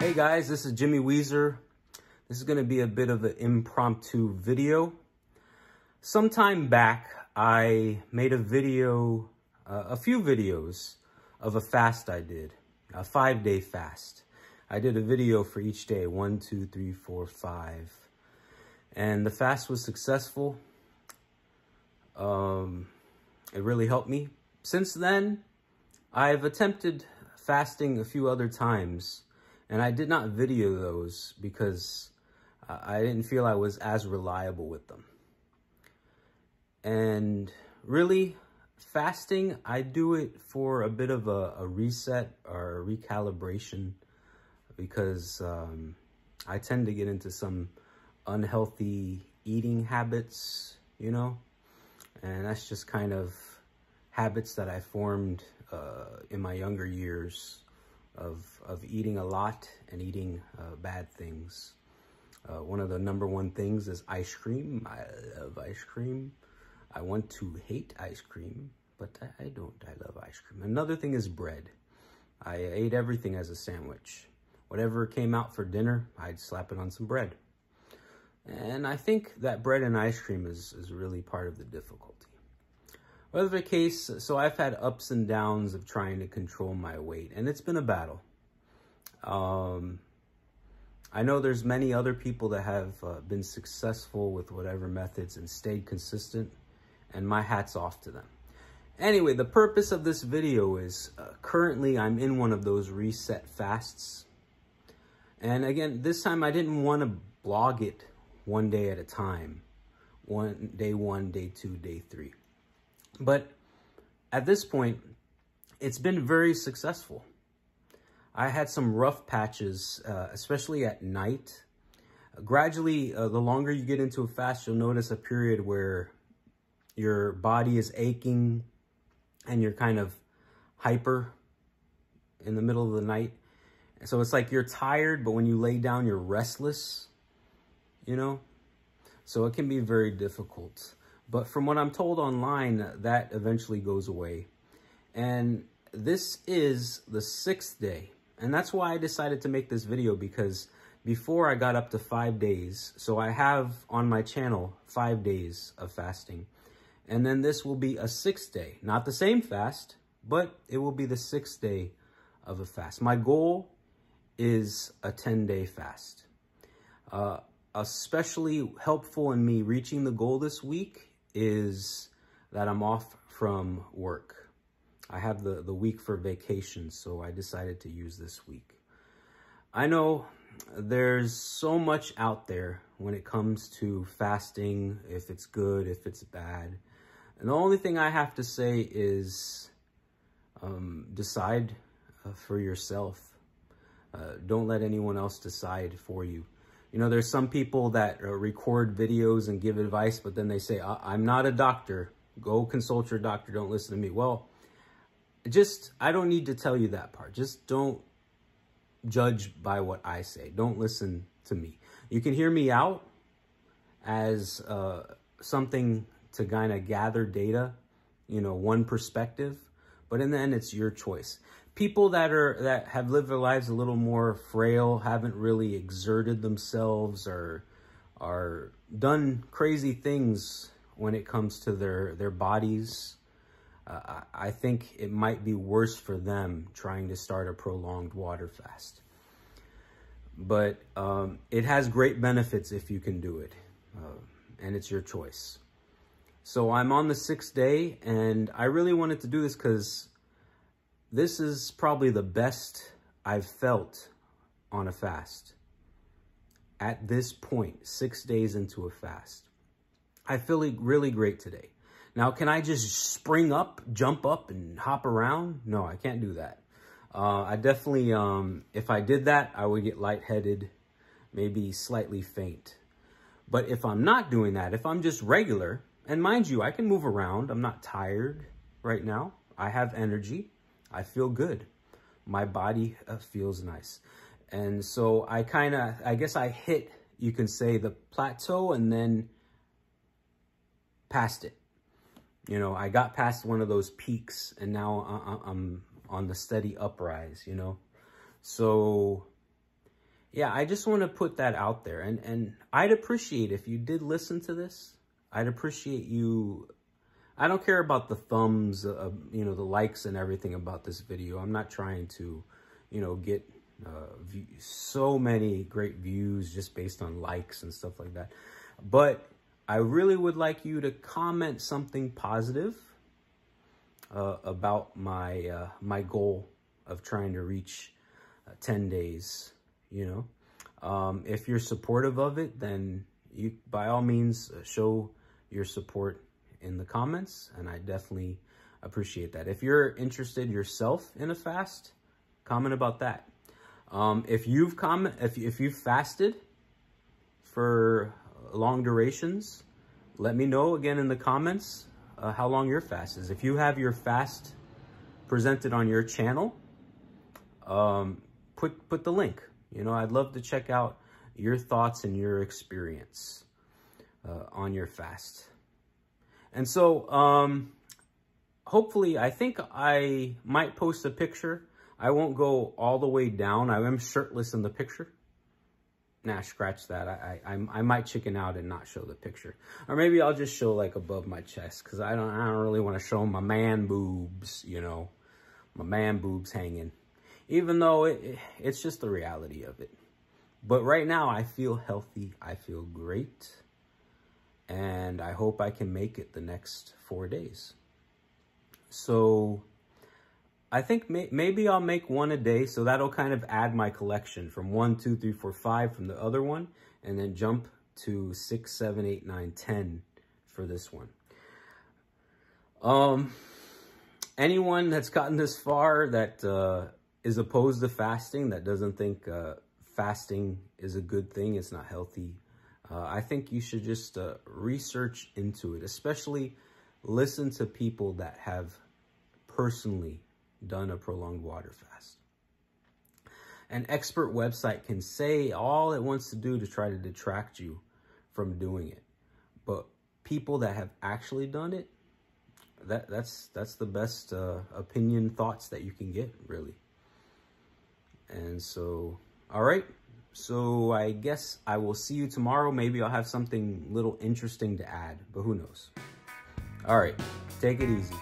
Hey guys, this is Jimi Weezer. This is going to be a bit of an impromptu video. Sometime back, I made a video, uh, a few videos of a fast I did, a five day fast. I did a video for each day, one, two, three, four, five. And the fast was successful. Um, it really helped me. Since then, I've attempted fasting a few other times and I did not video those because I didn't feel I was as reliable with them. And really, fasting, I do it for a bit of a, a reset or a recalibration because um, I tend to get into some unhealthy eating habits, you know, and that's just kind of habits that I formed uh, in my younger years of, of eating a lot and eating uh, bad things. Uh, one of the number one things is ice cream. I love ice cream. I want to hate ice cream, but I, I don't. I love ice cream. Another thing is bread. I ate everything as a sandwich. Whatever came out for dinner, I'd slap it on some bread. And I think that bread and ice cream is, is really part of the difficulty. Whatever the case, so I've had ups and downs of trying to control my weight, and it's been a battle. Um, I know there's many other people that have uh, been successful with whatever methods and stayed consistent, and my hat's off to them. Anyway, the purpose of this video is uh, currently I'm in one of those reset fasts. And again, this time I didn't want to blog it one day at a time. One day one, day two, day three. But at this point, it's been very successful. I had some rough patches, uh, especially at night. gradually, uh, the longer you get into a fast, you'll notice a period where your body is aching and you're kind of hyper in the middle of the night. So it's like you're tired, but when you lay down, you're restless, you know? So it can be very difficult. But from what I'm told online, that eventually goes away. And this is the sixth day. And that's why I decided to make this video because before I got up to five days, so I have on my channel five days of fasting. And then this will be a sixth day. Not the same fast, but it will be the sixth day of a fast. My goal is a 10-day fast. Uh, especially helpful in me reaching the goal this week is that I'm off from work. I have the, the week for vacation, so I decided to use this week. I know there's so much out there when it comes to fasting, if it's good, if it's bad. And the only thing I have to say is um, decide uh, for yourself. Uh, don't let anyone else decide for you. You know, there's some people that uh, record videos and give advice, but then they say, I'm not a doctor. Go consult your doctor. Don't listen to me. Well, just, I don't need to tell you that part. Just don't judge by what I say. Don't listen to me. You can hear me out as uh, something to kind of gather data, you know, one perspective. But in the end, it's your choice people that are that have lived their lives a little more frail, haven't really exerted themselves or are done crazy things when it comes to their their bodies. Uh, I think it might be worse for them trying to start a prolonged water fast. But um, it has great benefits if you can do it, uh, and it's your choice. So I'm on the sixth day, and I really wanted to do this because this is probably the best I've felt on a fast. At this point, six days into a fast. I feel really great today. Now, can I just spring up, jump up, and hop around? No, I can't do that. Uh, I definitely, um, if I did that, I would get lightheaded, maybe slightly faint. But if I'm not doing that, if I'm just regular, and mind you, I can move around. I'm not tired right now. I have energy. I feel good. My body uh, feels nice. And so I kind of, I guess I hit, you can say, the plateau and then past it. You know, I got past one of those peaks and now I'm on the steady uprise, you know. So yeah, I just want to put that out there. And, and I'd appreciate if you did listen to this. I'd appreciate you. I don't care about the thumbs, uh, you know, the likes and everything about this video. I'm not trying to, you know, get uh, view, so many great views just based on likes and stuff like that. But I really would like you to comment something positive uh, about my uh, my goal of trying to reach uh, 10 days, you know. Um, if you're supportive of it, then you by all means uh, show your support in the comments, and I definitely appreciate that. If you're interested yourself in a fast, comment about that. Um, if you've comment, if if you've fasted for long durations, let me know again in the comments uh, how long your fast is. If you have your fast presented on your channel, um, put put the link. You know, I'd love to check out your thoughts and your experience uh, on your fast. And so, um, hopefully, I think I might post a picture. I won't go all the way down. I am shirtless in the picture. Nah, scratch that. I, I, I might chicken out and not show the picture. Or maybe I'll just show like above my chest because I don't, I don't really want to show my man boobs, you know, my man boobs hanging. Even though it, it's just the reality of it. But right now I feel healthy. I feel great. And I hope I can make it the next four days. So I think may maybe I'll make one a day, so that'll kind of add my collection from one, two, three, four, five from the other one, and then jump to six, seven, eight, nine, ten for this one. Um, anyone that's gotten this far that uh, is opposed to fasting, that doesn't think uh, fasting is a good thing, it's not healthy, uh, I think you should just uh, research into it, especially listen to people that have personally done a prolonged water fast. An expert website can say all it wants to do to try to detract you from doing it. But people that have actually done it, that that's that's the best uh, opinion thoughts that you can get, really. And so, all right. So I guess I will see you tomorrow. Maybe I'll have something little interesting to add, but who knows. All right, take it easy.